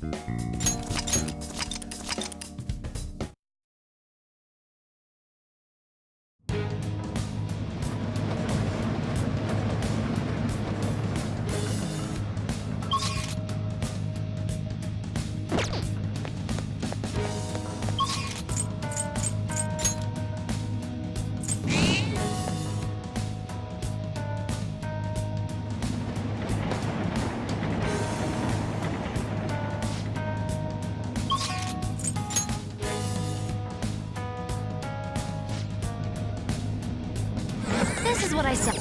Mm-hmm. what I said.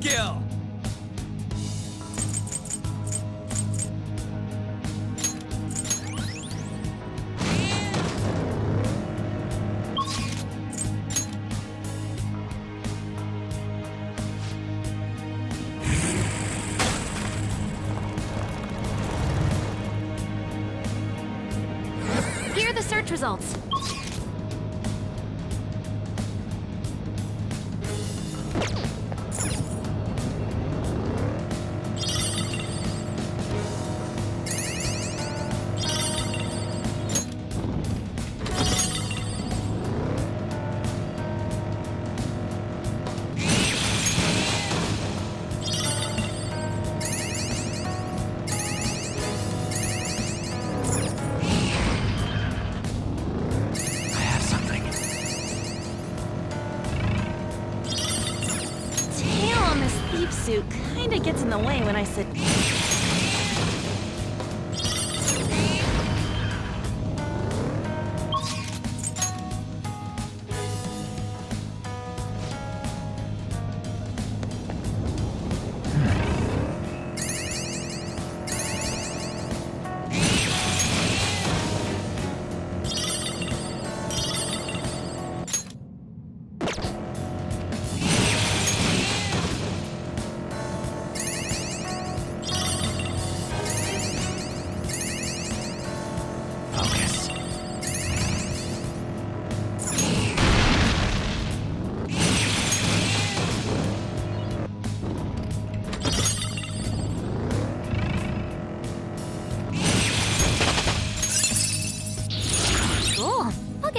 skill. Here are the search results.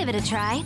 give it a try.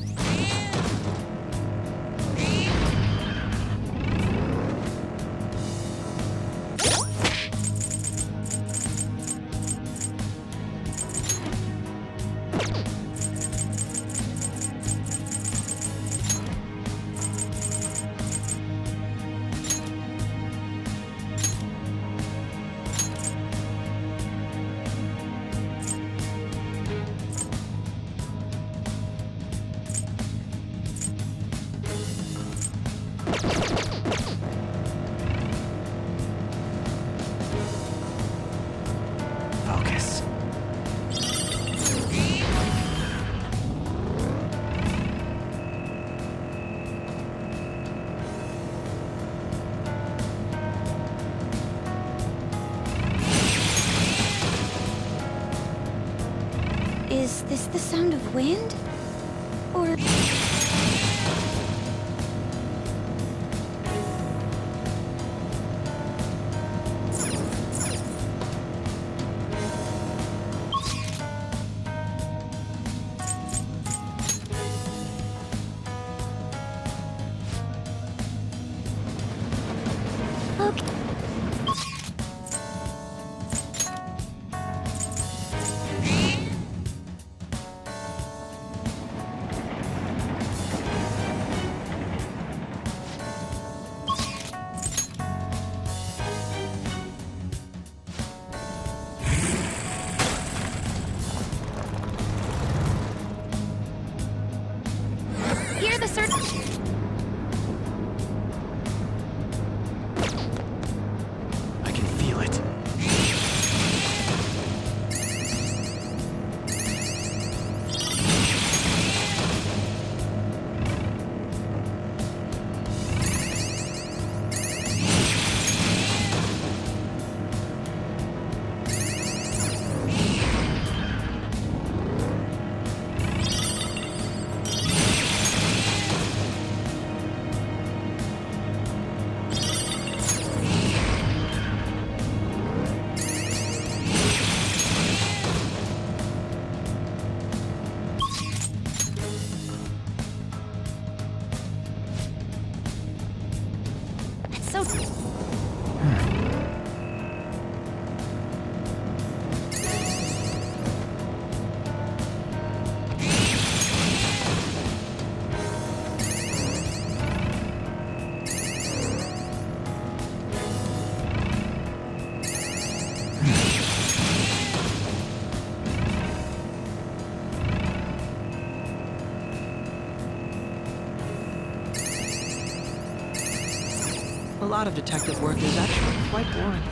Lot of detective work is actually quite boring.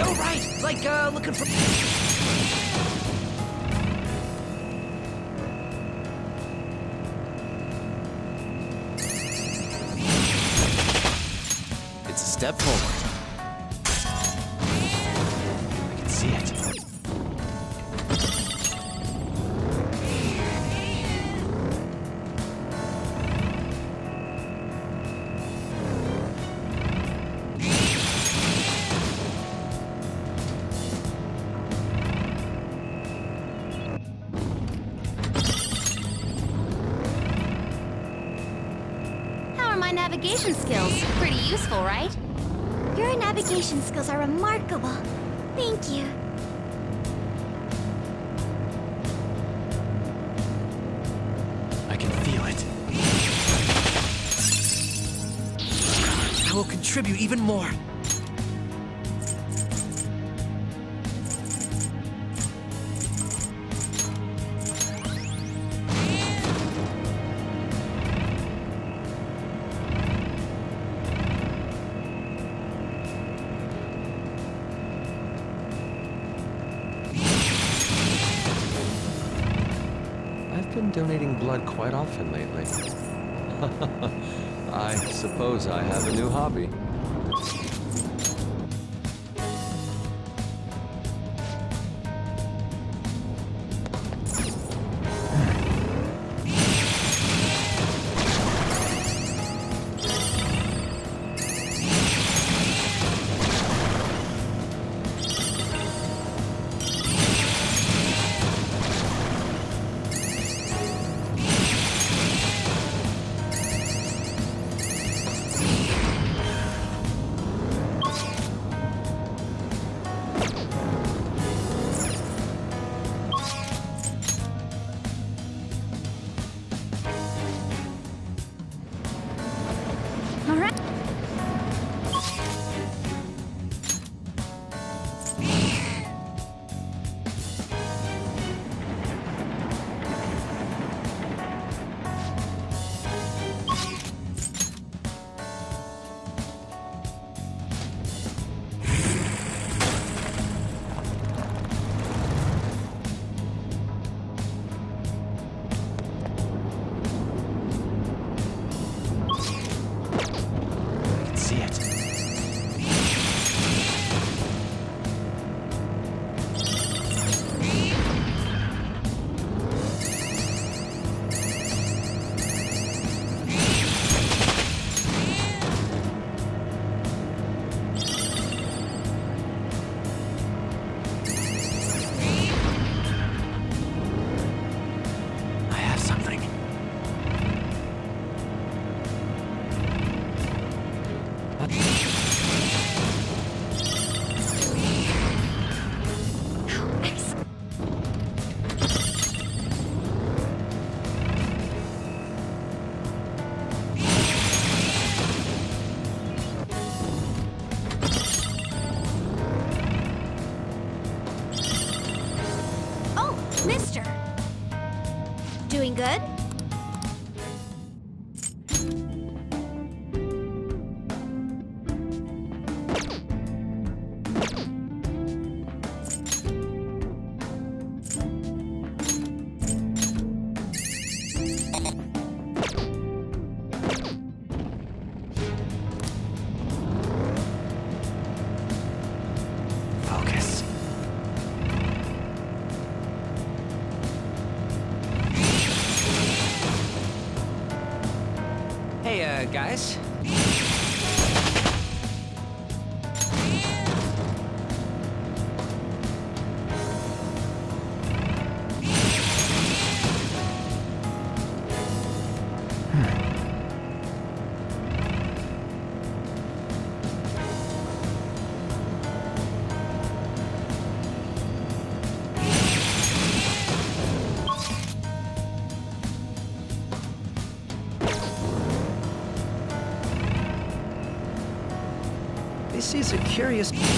Oh, right! Like, uh, looking for... navigation skills? Pretty useful, right? Your navigation skills are remarkable. Thank you. I can feel it. I will contribute even more. All right. Guys. Curious...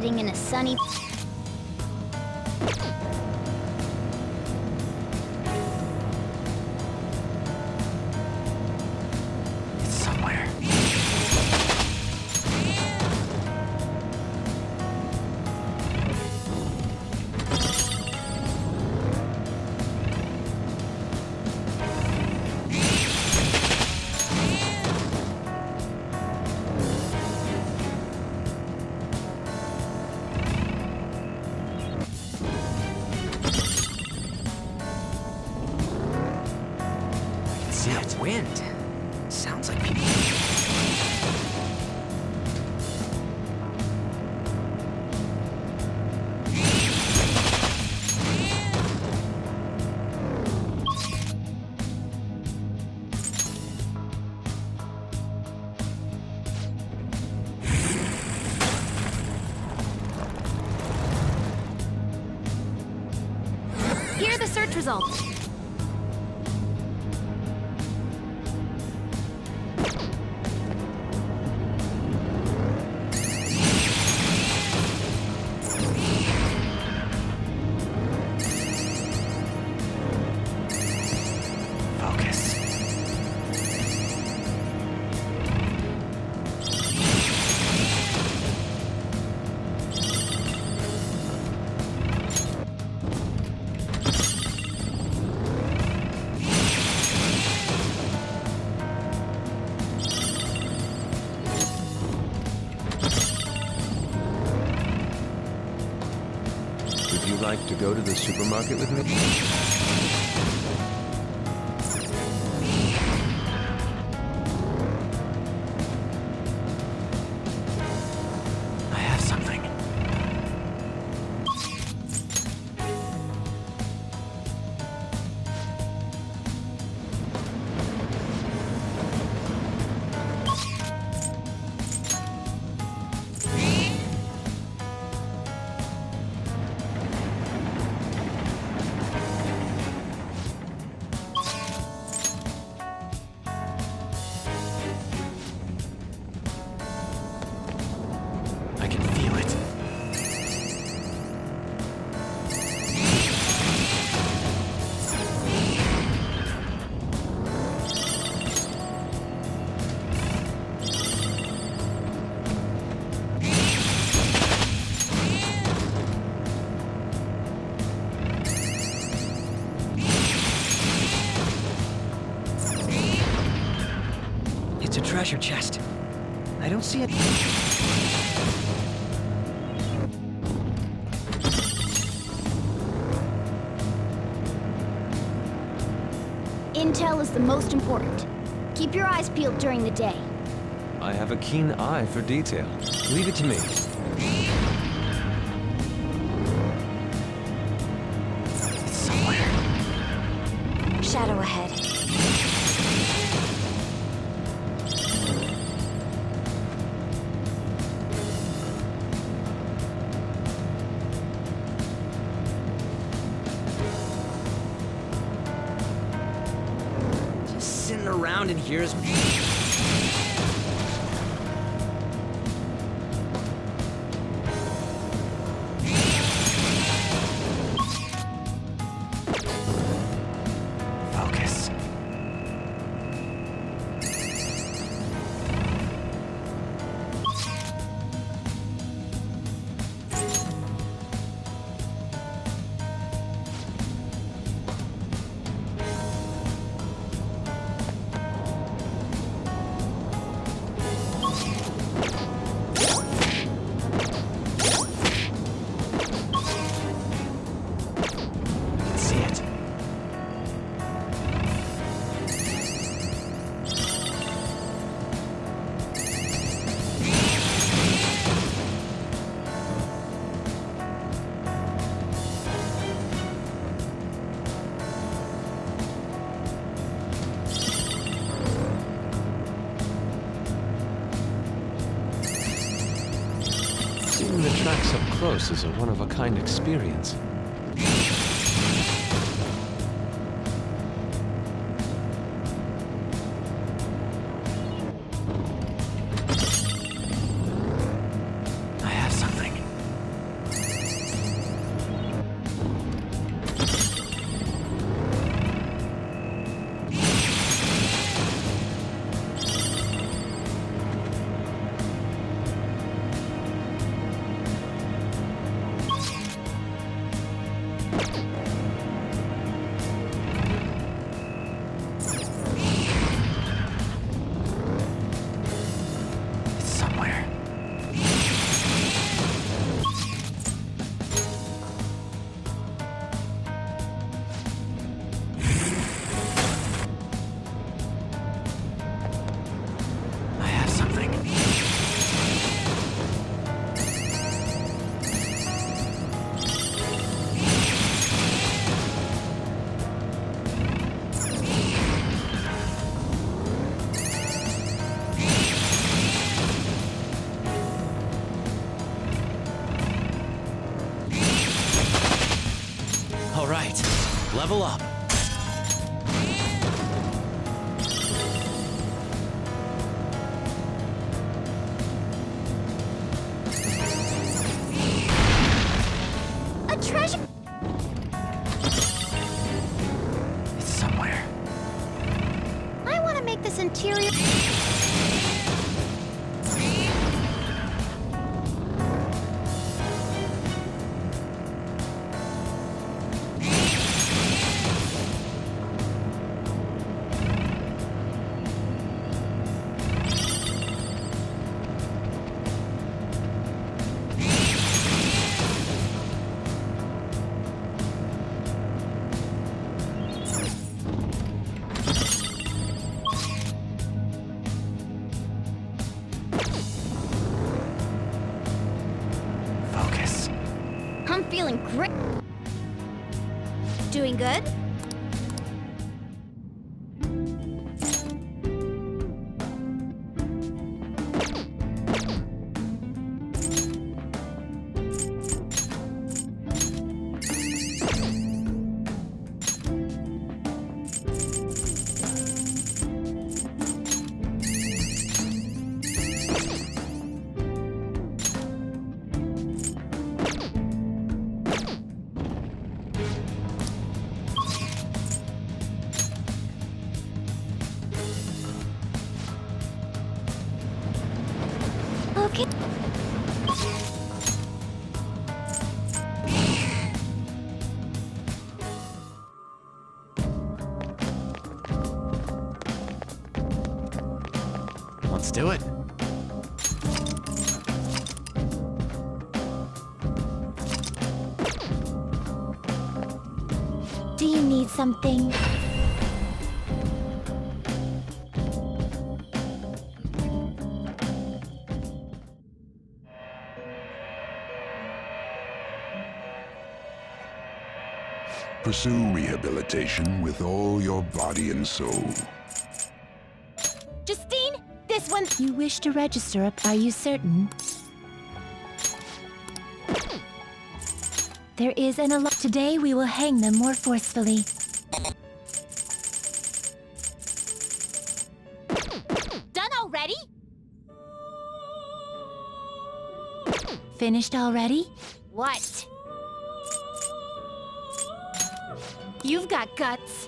Sitting in a sunny... go to the supermarket with me? Treasure chest. I don't see it. Intel is the most important. Keep your eyes peeled during the day. I have a keen eye for detail. Leave it to me. Seeing the tracks up close is a one-of-a-kind experience. Pursue rehabilitation with all your body and soul. Justine, this one. You wish to register, are you certain? There is an alarm. Today we will hang them more forcefully. Done already? Finished already? What? You've got guts.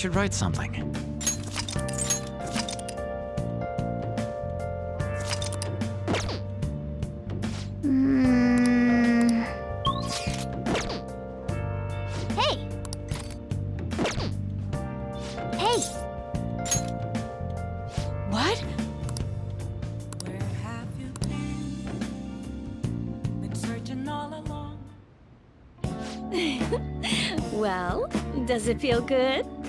should write something. well, does it feel good?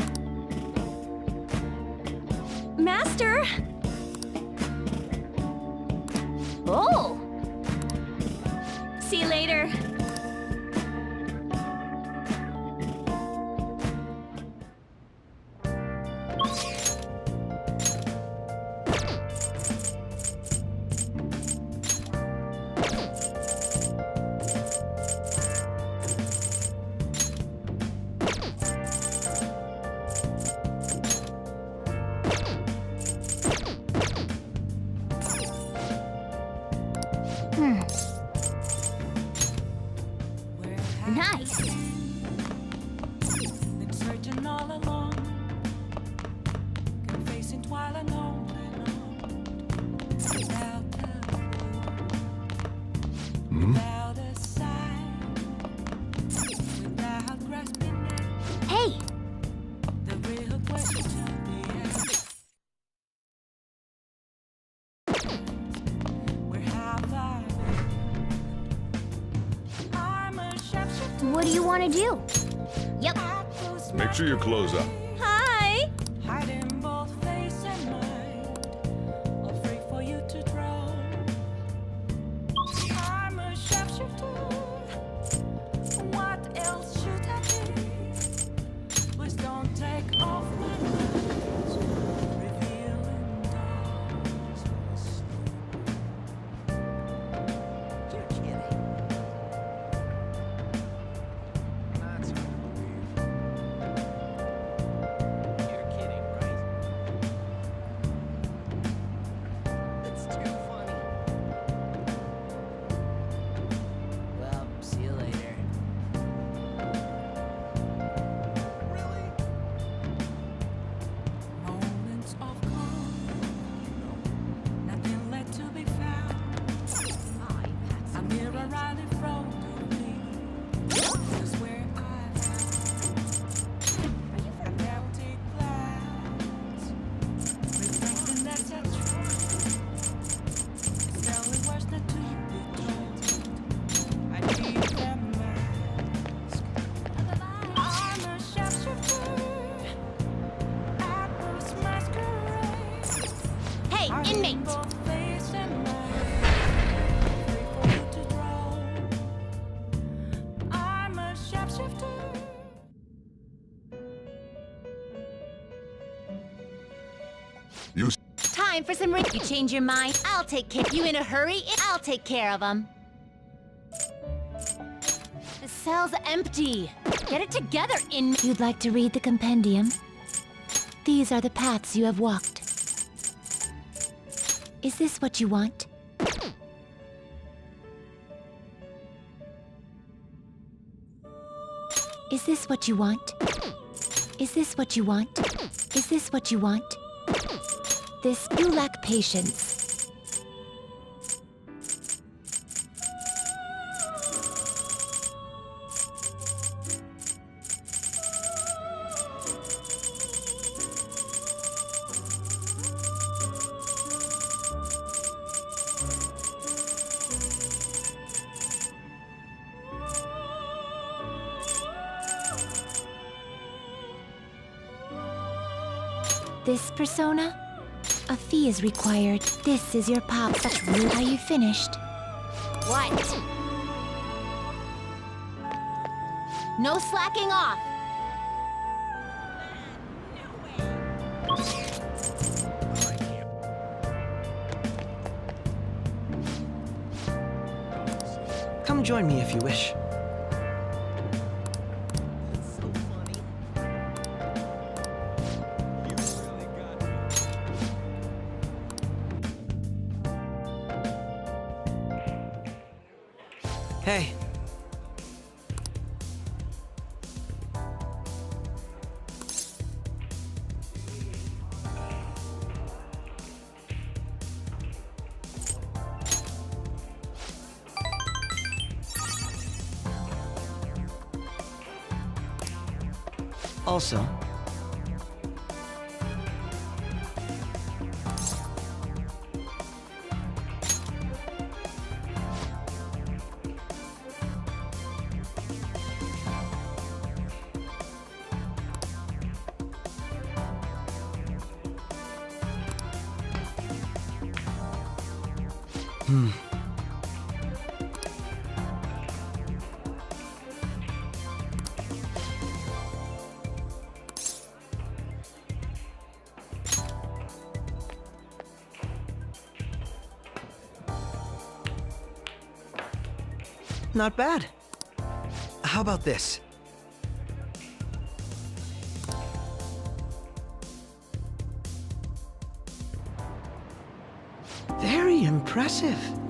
See you later. Want to do? Yep. Make sure you close up. For some. You change your mind? I'll take care. You in a hurry? I'll take care of them. The cell's empty. Get it together, in. You'd like to read the compendium? These are the paths you have walked. Is this what you want? Is this what you want? Is this what you want? Is this what you want? This, you lack patience. This persona? A fee is required. This is your pop. Such rude. Are you finished? What? No slacking off. Come join me if you wish. Not bad. How about this? Very impressive.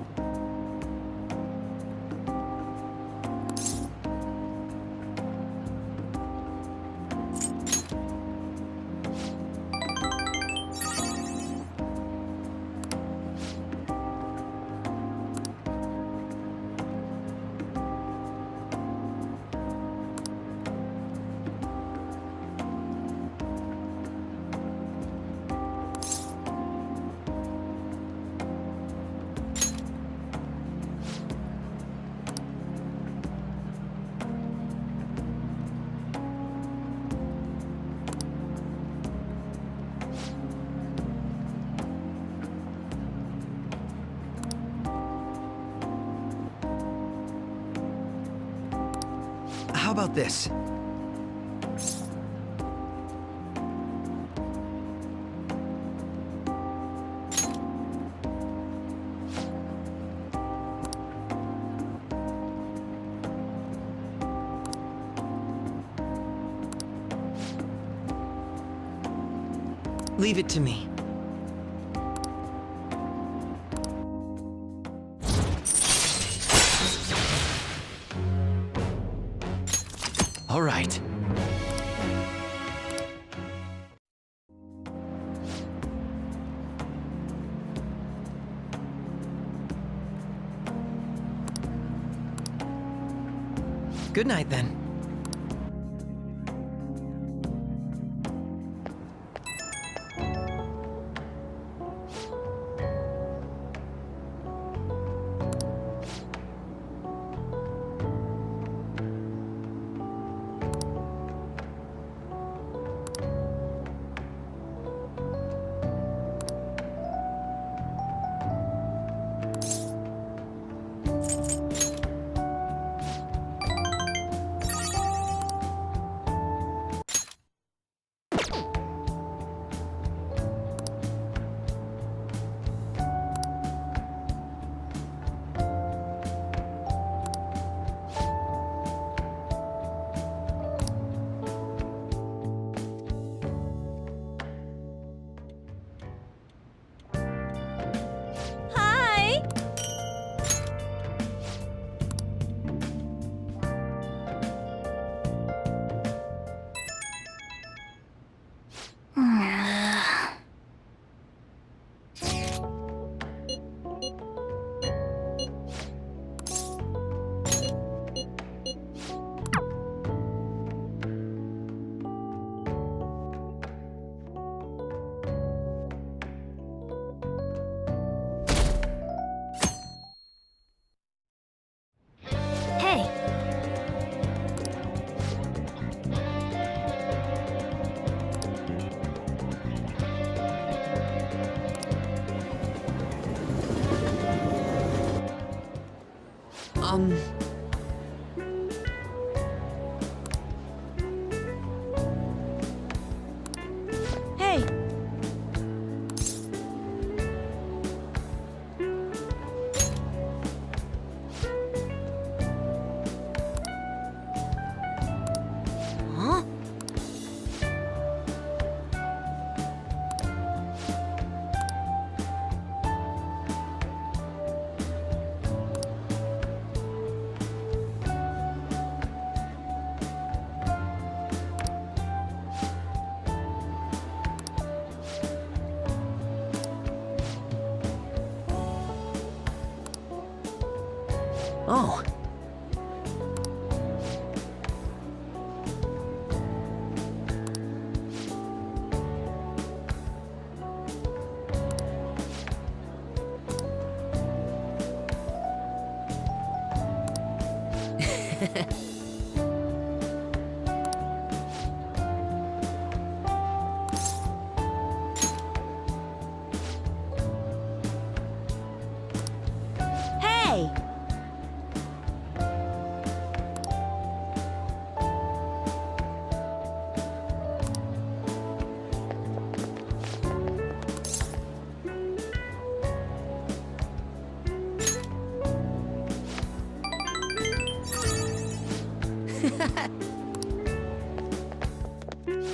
About this? Leave it to me. Good night, then.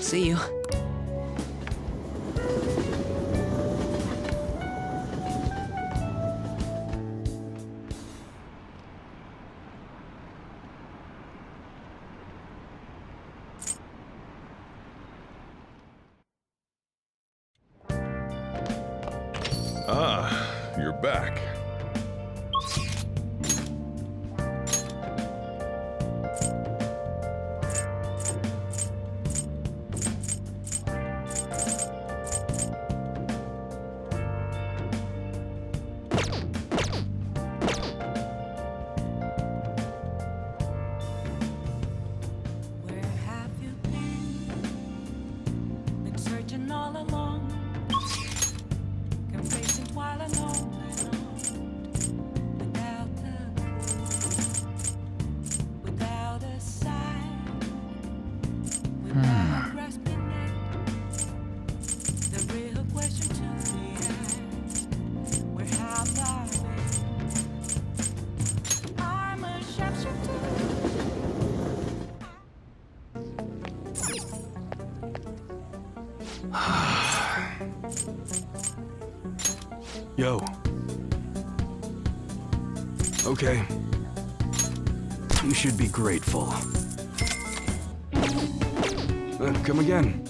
See you. Ah, you're back. okay. You should be grateful. Uh, come again.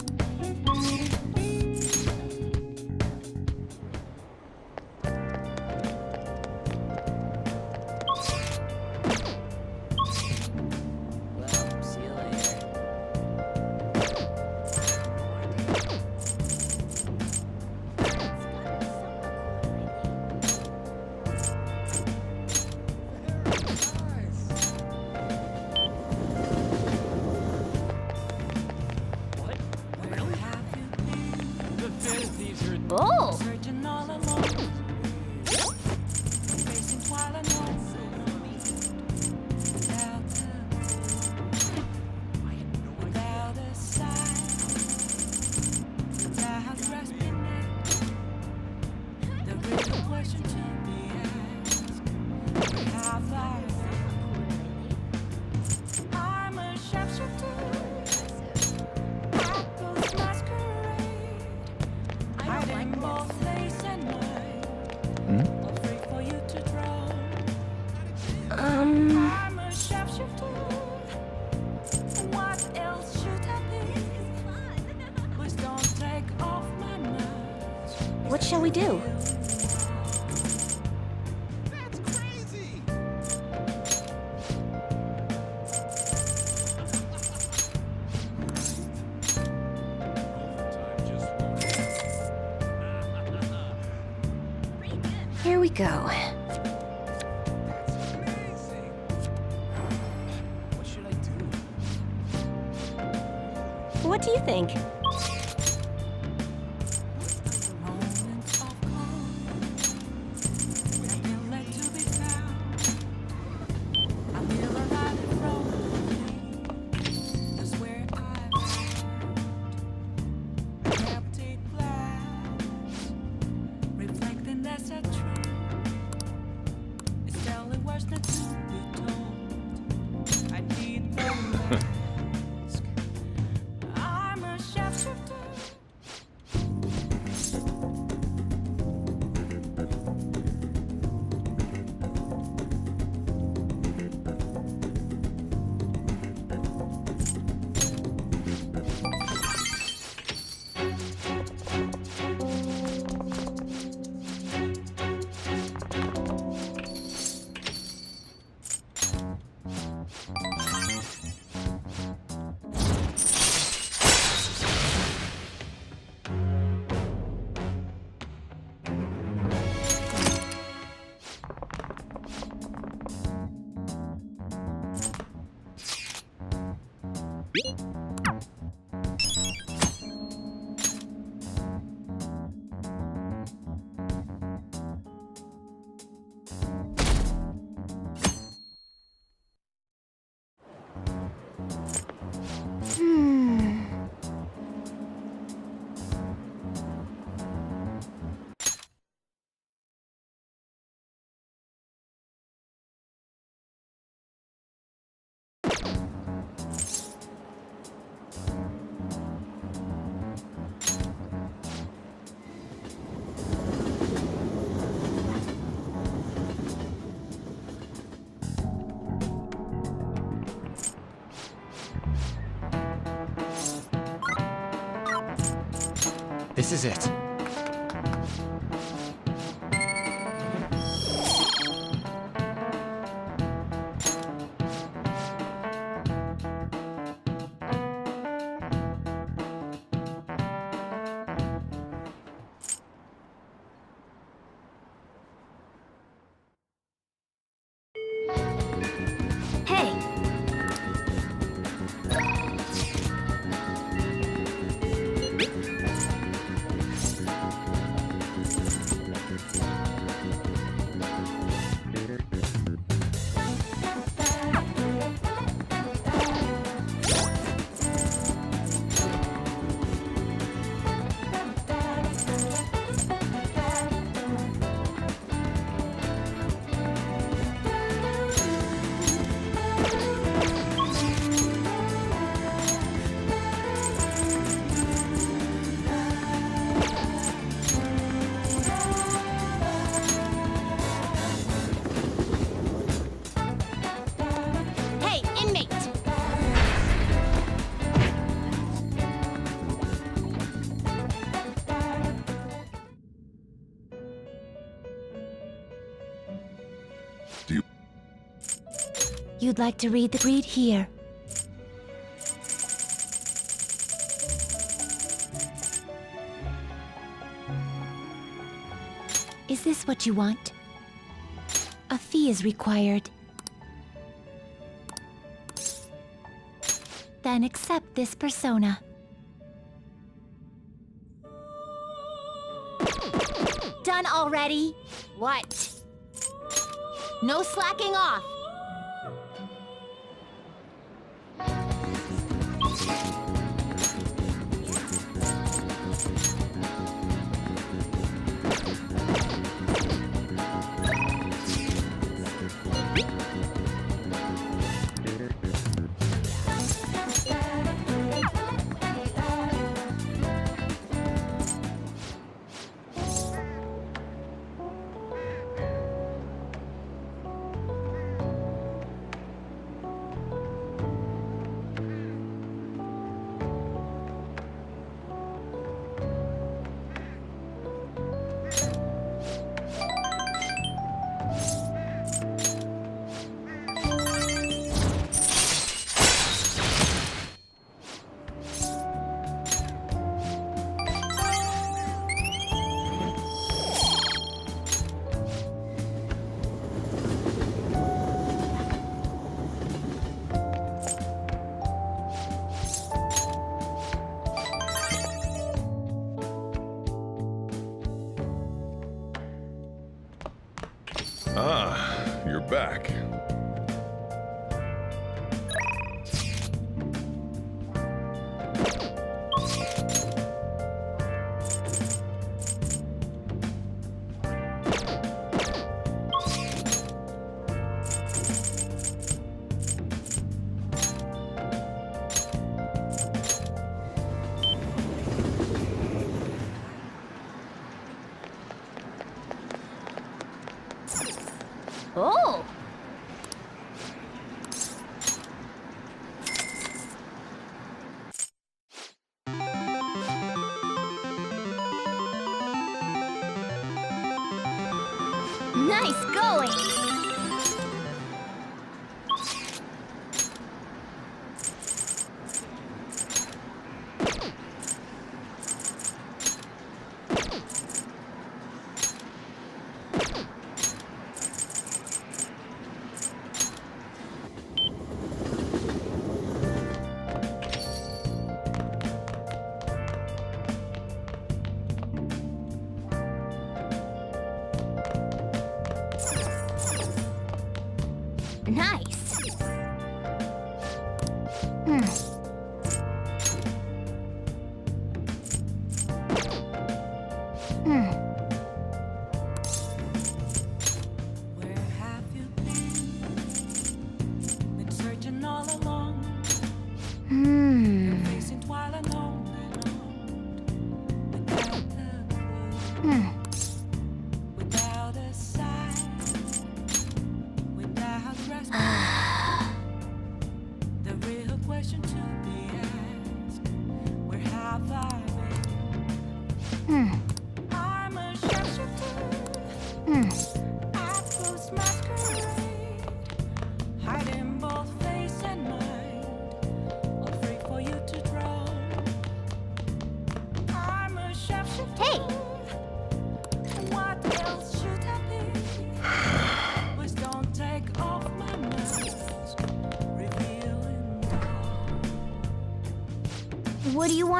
This is it. You'd like to read the read here. Is this what you want? A fee is required. Then accept this persona. Done already? What? No slacking off. Back.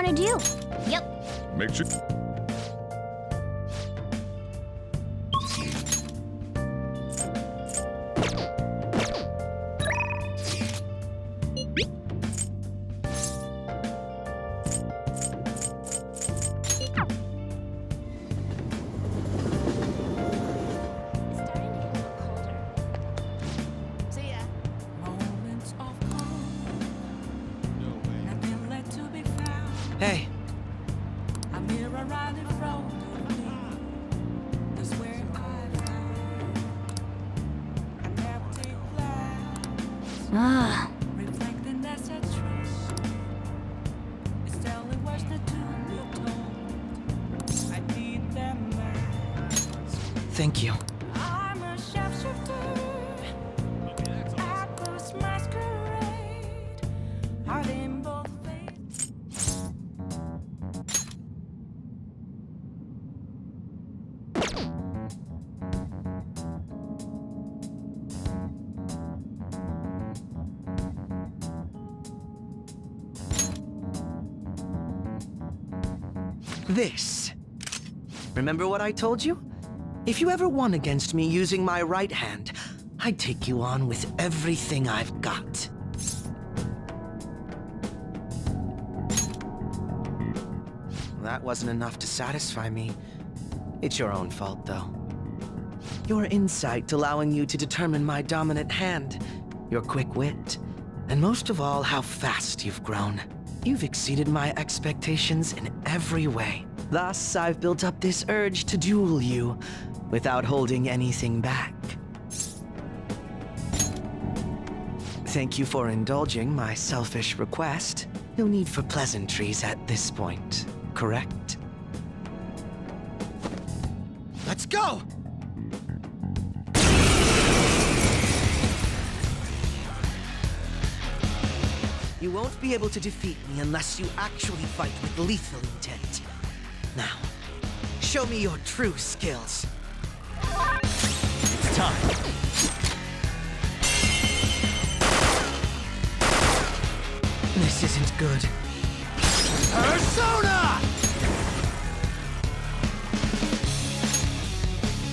Want to do? Yep. Make sure. This. Remember what I told you? If you ever won against me using my right hand, I'd take you on with everything I've got. That wasn't enough to satisfy me. It's your own fault, though. Your insight allowing you to determine my dominant hand, your quick wit, and most of all, how fast you've grown. You've exceeded my expectations in every way. Thus, I've built up this urge to duel you without holding anything back. Thank you for indulging my selfish request. No need for pleasantries at this point, correct? Let's go! You won't be able to defeat me unless you actually fight with lethal intent. Now, show me your true skills. It's time. This isn't good. Persona!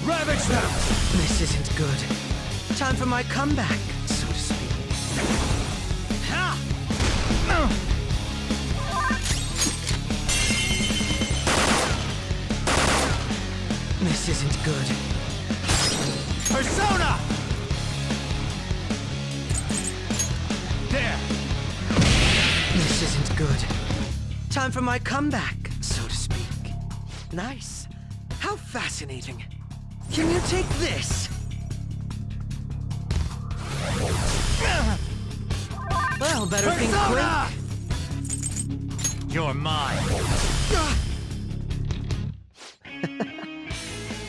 Ravage them! This isn't good. Time for my comeback, good. Persona! There! This isn't good. Time for my comeback, so to speak. Nice. How fascinating. Can you take this? Well, better think Persona! quick. You're mine.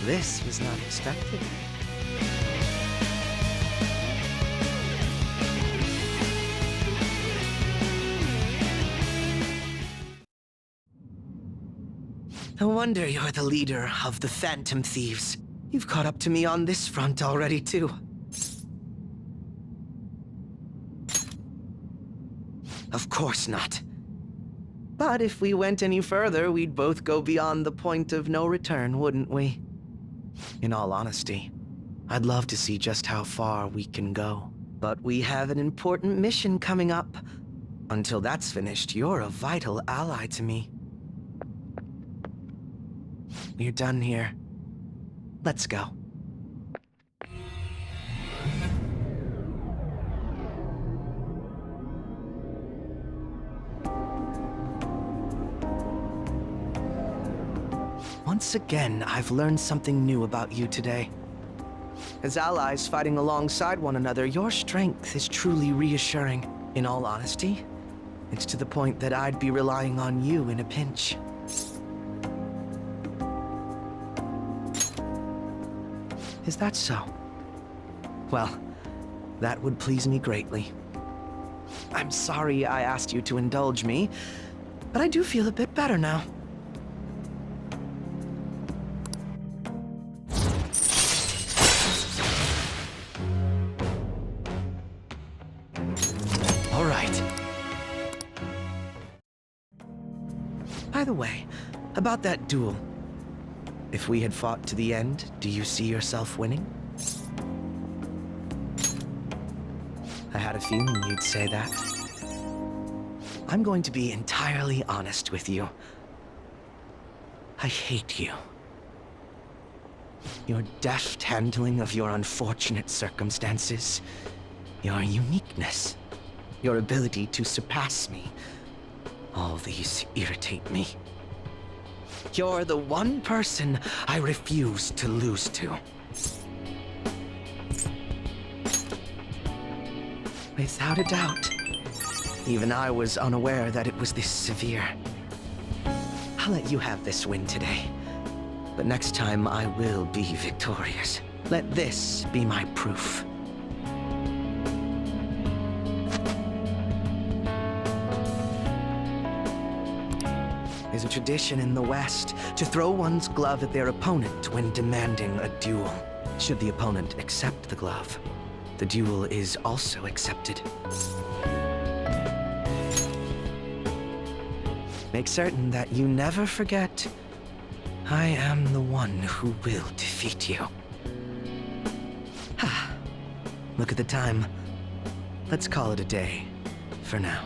This was not expected. No wonder you're the leader of the Phantom Thieves. You've caught up to me on this front already, too. Of course not. But if we went any further, we'd both go beyond the point of no return, wouldn't we? In all honesty, I'd love to see just how far we can go. But we have an important mission coming up. Until that's finished, you're a vital ally to me. We're done here. Let's go. Once again, I've learned something new about you today. As allies fighting alongside one another, your strength is truly reassuring. In all honesty, it's to the point that I'd be relying on you in a pinch. Is that so? Well, that would please me greatly. I'm sorry I asked you to indulge me, but I do feel a bit better now. About that duel. If we had fought to the end, do you see yourself winning? I had a feeling you'd say that. I'm going to be entirely honest with you. I hate you. Your deft handling of your unfortunate circumstances, your uniqueness, your ability to surpass me, all these irritate me. You're the one person I refuse to lose to. Without a doubt. Even I was unaware that it was this severe. I'll let you have this win today. But next time I will be victorious. Let this be my proof. There's a tradition in the West to throw one's glove at their opponent when demanding a duel. Should the opponent accept the glove, the duel is also accepted. Make certain that you never forget, I am the one who will defeat you. Look at the time. Let's call it a day, for now.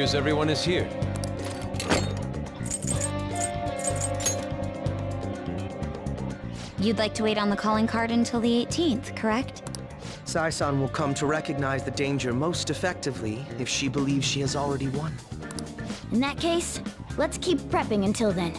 Appears everyone is here. you'd like to wait on the calling card until the 18th, correct? Sae-san will come to recognize the danger most effectively if she believes she has already won. In that case, let's keep prepping until then.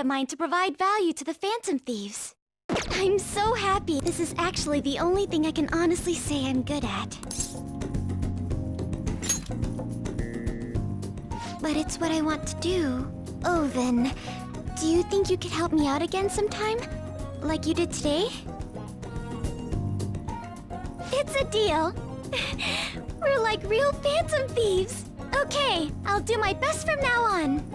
Of mine to provide value to the Phantom Thieves. I'm so happy. This is actually the only thing I can honestly say I'm good at. But it's what I want to do. Oh, then, do you think you could help me out again sometime? Like you did today? It's a deal. We're like real Phantom Thieves. Okay, I'll do my best from now on.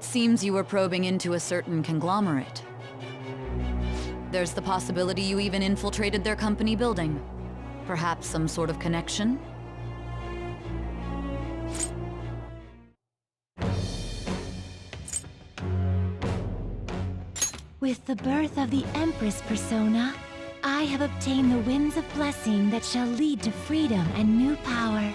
It seems you were probing into a certain conglomerate. There's the possibility you even infiltrated their company building. Perhaps some sort of connection? With the birth of the Empress persona, I have obtained the winds of blessing that shall lead to freedom and new power.